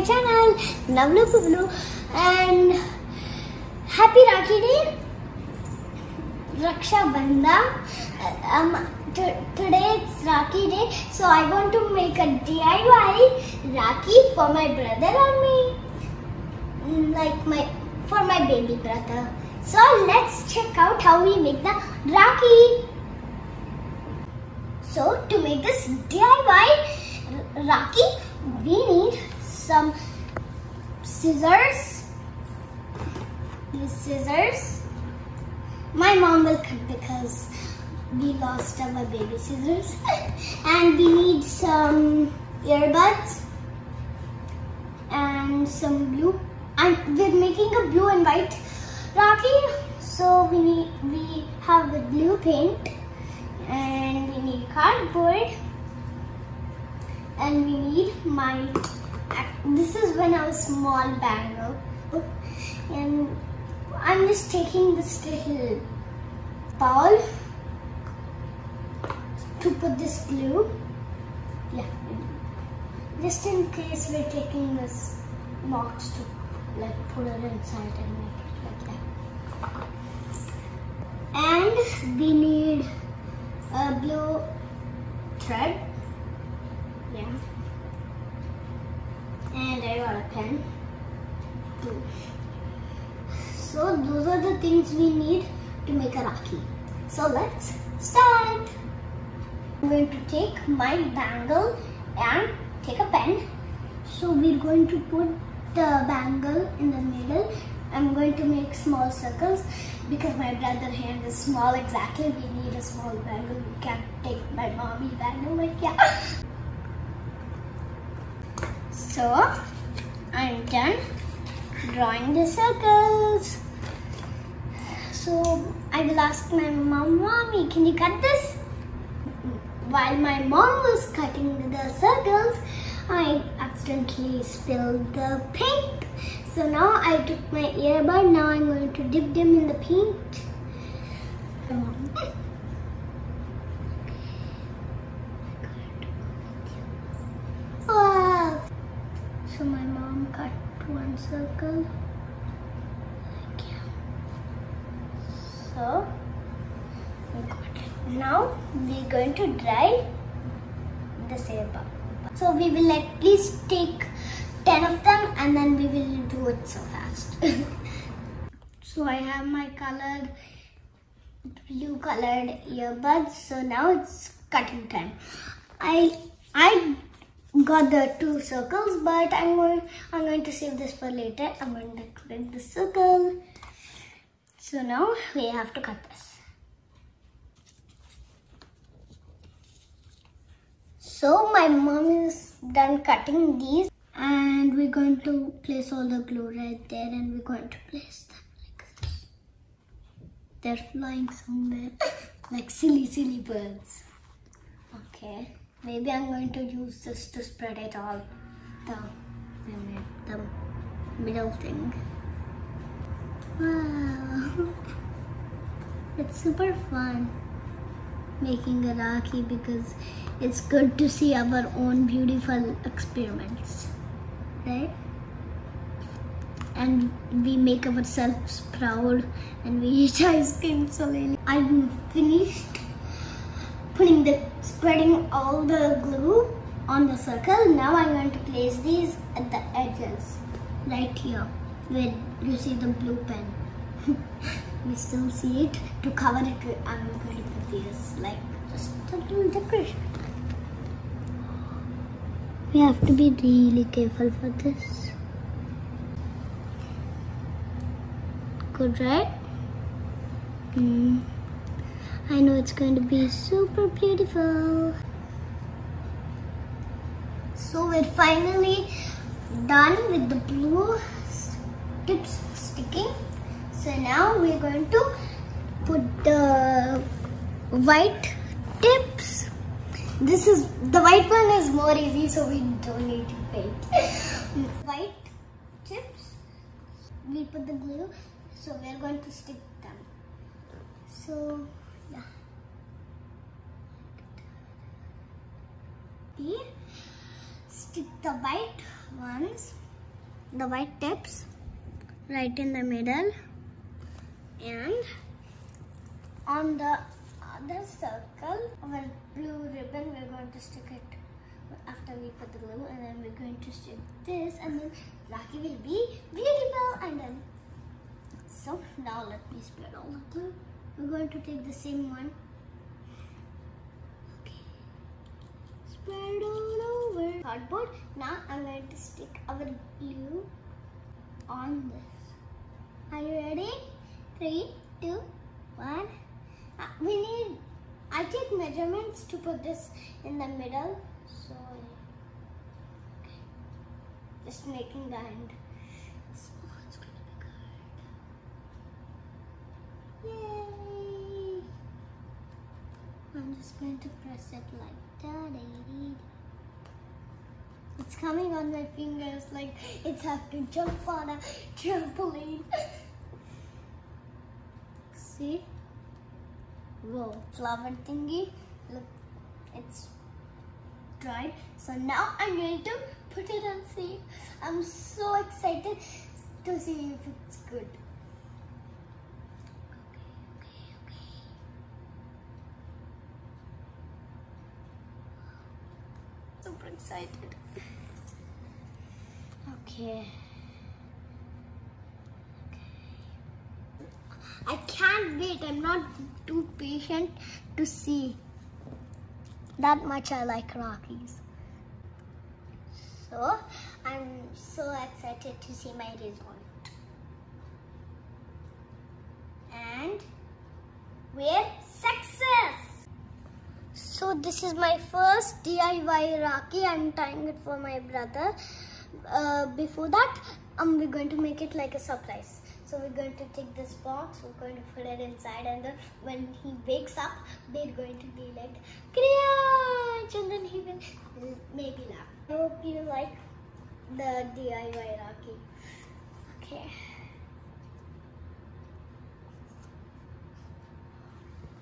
My channel, Navvulu Puvvulu and happy Rakhi Day, Raksha Bandhan. Um, today it's Rakhi Day, so I want to make a DIY Rakhi for my brother and me, Mm, like my for my baby brother. So let's check out how we make the Rakhi. So to make this DIY Rakhi, we need some scissors. These scissors. My mom will cut because we lost our baby scissors. and we need some earbuds and some blue. And we're making a blue and white Rakhi. So we need we have the blue paint and we need cardboard and we need my this is when I was small bangle and I'm just taking this little bowl to put this glue yeah just in case we're taking this box to like put it inside and make it like that and we need a blue thread. Yeah. And I got a pen. So those are the things we need to make a Rakhi. So let's start. I'm going to take my bangle and take a pen. So we're going to put the bangle in the middle. I'm going to make small circles because my brother hand is small exactly we need a small bangle we can't take my mommy bangle like yeah so I'm done drawing the circles. So I will ask my mom mommy can you cut this? While my mom was cutting the circles I accidentally spilled the paint. So now I took my earbud, now I'm going to dip them in the paint. Wow. So my mom cut one circle. Like. So. Now we're going to dry the earbud. So we will at least take 10 of them and then we will do it so fast. so I have my colored, blue colored earbuds. So now it's cutting time. I I got the two circles but I'm going I'm going to save this for later. I'm going to create the circle. So now we have to cut this. So my mom is done cutting these and we're going to place all the glue right there and we're going to place them like this. They're flying somewhere like silly, silly birds. Okay, maybe I'm going to use this to spread it all the, the middle thing. Wow, it's super fun making a Rakhi because it's good to see our own beautiful experiments right and we make ourselves proud and we eat ice cream slowly i'm finished putting the spreading all the glue on the circle now i'm going to place these at the edges right here where you see the blue pen we still see it to cover it i'm going to put these like just a little decoration we have to be really careful for this. Good, right? Mm. I know it's going to be super beautiful. So we're finally done with the blue tips sticking. So now we're going to put the white tips this is, the white one is more easy so we don't need to paint. white tips, we put the glue, so we're going to stick them. So. Stick the white ones, the white tips right in the middle. And on the other circle our blue ribbon we're going to stick it after we put the glue and then we're going to stick this and then Lucky will be beautiful and then so now let me spread all the glue we're going to take the same one. Okay. Spread all over. Cardboard. Now I'm going to stick our glue on this. Are you ready? Three two one. Uh, we need I take measurements to put this in the middle. So okay. just making the end so it's gonna be good yay I'm just going to press it like that it's coming on my fingers like it's have to jump on a trampoline see Whoa, flower thingy. Look, it's dried. So now I'm going to put it and see. I'm so excited to see if it's good. Okay, okay, okay. Super excited. Okay. okay. I can't wait. I'm not too patient to see. That much I like Rakhis. So, I'm so excited to see my result. And success! So this is my first DIY Rakhi. I'm tying it for my brother. Uh, before that, um, we're going to make it like a surprise. So we're going to take this box, we're going to put it inside and then when he wakes up, we're going to be like, Kriyansh! And then he will maybe laugh. I hope you like the DIY Rakhi. Okay.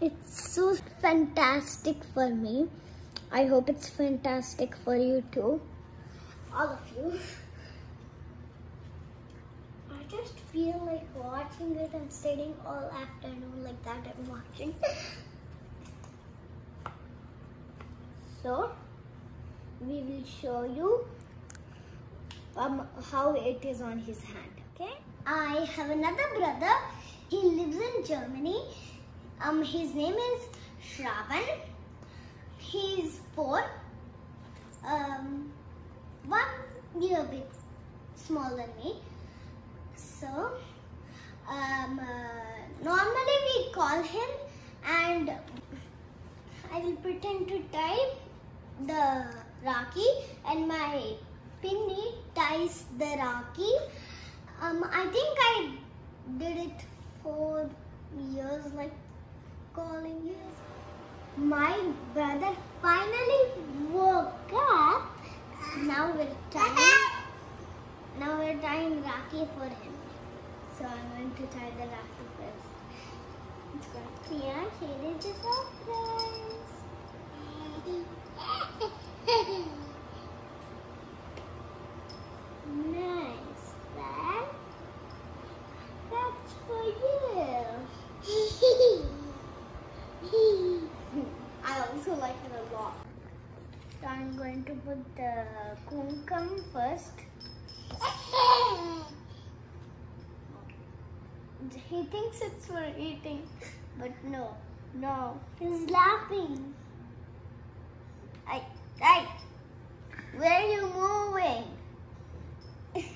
It's so fantastic for me. I hope it's fantastic for you too. All of you I just feel like watching it and sitting all afternoon like that and watching. so, we will show you um, how it is on his hand, okay? I have another brother. He lives in Germany. Um, his name is Shravan. He's four. Um, one year bit smaller than me. So, um, uh, normally we call him and I will pretend to tie the Rakhi and my Pinny ties the Rakhi. Um, I think I did it for years, like calling years. My brother finally woke up. Now we're tying. Now we're tying Rakhi for him. So I'm going to tie the Rakhi first. It's to clear. Is the surprise. nice. That, that's for you. I also like it a lot. So I'm going to put the kumkum first. He thinks it's for eating, but no, no, he's laughing. I, I, where are you moving?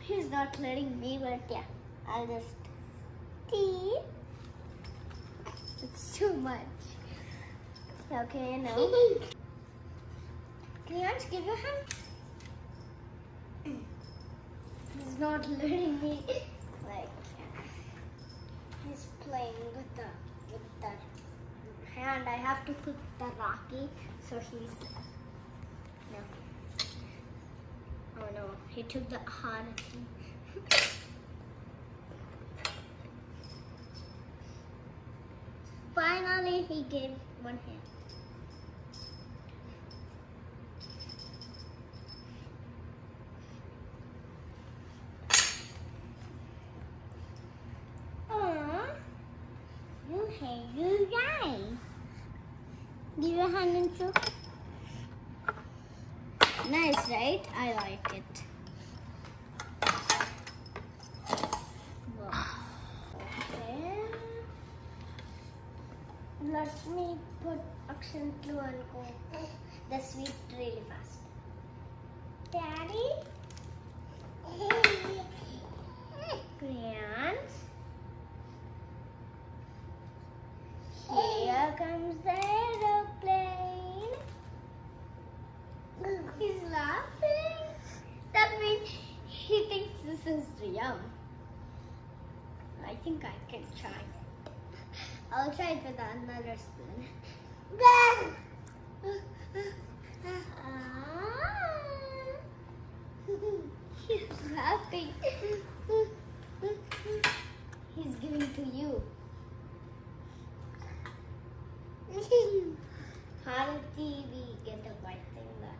he's not letting me, but yeah, I'll just tea. It's too much. Okay, no. Can you just give your hand? He's not letting me like he's playing with the with the hand. I have to put the Rakhi, so he's no. Oh no, he took the hard Finally he gave one hand. Give your hand and show. Nice, right? I like it. Okay. Let me put action glue and go the sweet really fast. Daddy? Crayons. Here comes the aeroplane. He's laughing. That means he thinks this is yum. I think I can try. I'll try it with another spoon. He's laughing. He's giving to you. Harati, we get the white thing that.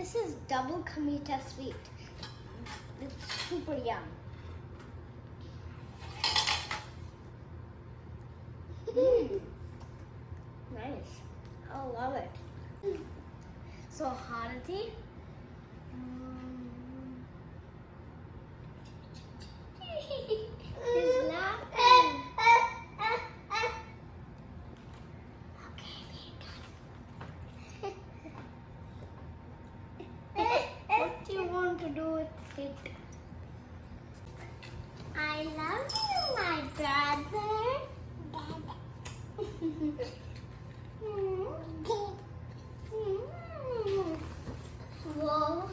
This is double ka meetha sweet. It's super yum. Mm. Nice. I love it. So Harati. Um, He's laughing. Okay, what do you want to do with it? I love you, my brother. Whoa.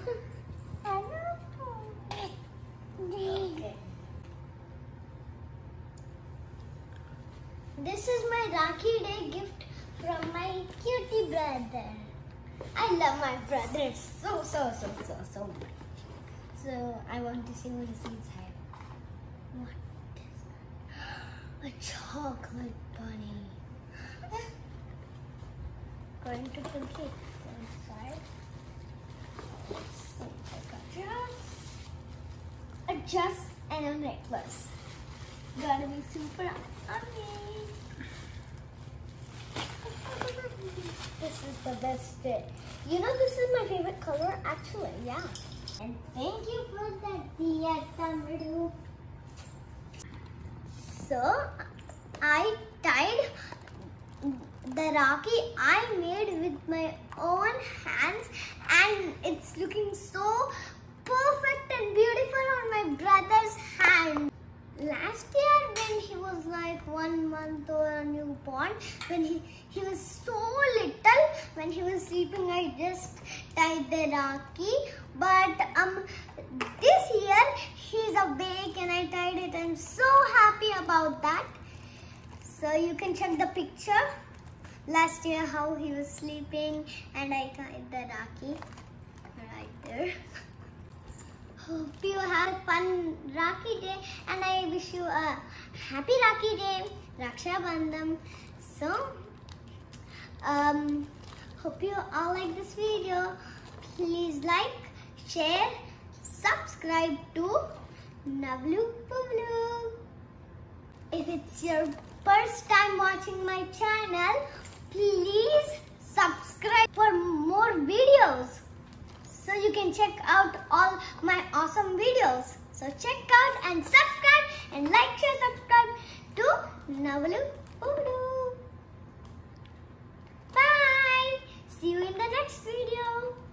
Okay. This is my Rakhi Day gift from my cutie brother. I love my brother so, so, so, so, so much. So I want to see what is inside. What is that? A chocolate bunny. Going to put it inside. Like a dress, and a necklace. Gotta be super funny. This is the best day. You know this is my favorite color actually, yeah. And thank you for that, dear Tamiru. So, I tied the Rakhi I made with my own hands and it's looking so perfect and beautiful on my brother's hand. Last year when he was like one month or a newborn, when he, he was so little, when he was sleeping I just tied the Rakhi. But um, this year he's awake and I tied it. I'm so happy about that. So you can check the picture last year how he was sleeping and I tied the Rakhi right there. Hope you had a fun Rakhi day and I wish you a happy Rakhi day, Raksha Bandhan. So, um, hope you all like this video. Please like, share, subscribe to Navvulu Puvvulu. If it's your first time watching my channel, please subscribe for more videos so you can check out all my awesome videos. So check out and subscribe and like, share, subscribe to Navvulu Puvvulu. Bye. See you in the next video.